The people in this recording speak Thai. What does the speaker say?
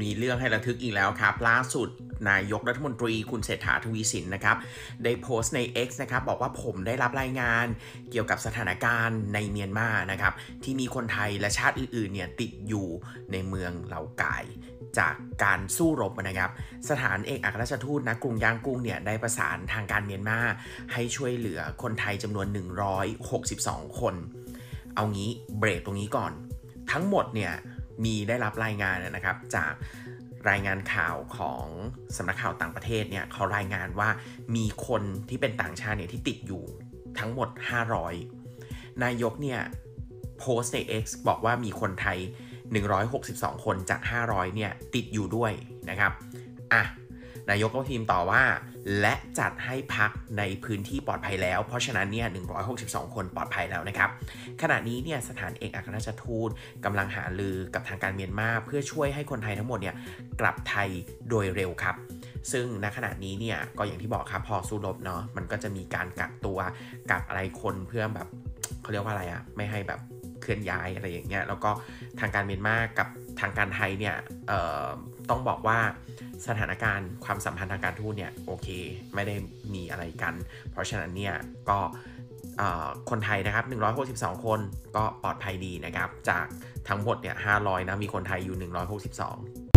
มีเรื่องให้ระทึกอีกแล้วครับ ล่าสุดนายกรัฐมนตรีคุณเศรษฐาทวีสินนะครับ ได้โพสต์ใน X นะครับบอกว่าผมได้รับรายงานเกี่ยวกับสถานการณ์ในเมียนมานะครับ ที่มีคนไทยและชาติอื่นๆเนี่ยติดอยู่ในเมืองเหล่ากายจากการสู้รบนะครับ สถานเอกอัครราชทูตณกรุงย่างกุ้งเนี่ยได้ประสานทางการเมียนมาให้ช่วยเหลือคนไทยจำนวน 162 คน เอางี้เบรกตรงนี้ก่อน ทั้งหมดเนี่ย มีได้รับรายงานนะครับจากรายงานข่าวของสำนักข่าวต่างประเทศเนี่ยเขารายงานว่ามีคนที่เป็นต่างชาติเนี่ยที่ติดอยู่ทั้งหมด 500 นายกเนี่ยโพสต์ใน X บอกว่ามีคนไทย 162 คนจาก 500 เนี่ยติดอยู่ด้วยนะครับ อะ นายกก็พิมพ์ต่อว่า และจัดให้พักในพื้นที่ปลอดภัยแล้ว เพราะฉะนั้นเนี่ย 162 คนปลอดภัยแล้วนะครับ ขณะนี้เนี่ยสถานเอกอัครราชทูตกำลังหาลือกับทางการเมียนมา เพื่อช่วยให้คนไทยทั้งหมดเนี่ยกลับไทยโดยเร็วครับซึ่งณขณะนี้เนี่ยก็อย่างที่บอกครับพอสู้รบเนาะมันก็จะมีการกักตัวกักอะไรคนเพื่อแบบเขาเรียกว่าอะไรอะไม่ให้แบบเคลื่อนย้ายอะไรอย่างเงี้ยแล้วก็ทางการเมียนมากับ ทางการไทยเนี่ยต้องบอกว่าสถานการณ์ความสัมพันธ์ทางการทูตเนี่ยโอเคไม่ได้มีอะไรกัน เพราะฉะนั้นเนี่ยก็คนไทยนะครับ 162 คนก็ปลอดภัยดีนะครับ จากทั้งหมดเนี่ย 500 นะ มีคนไทยอยู่ 162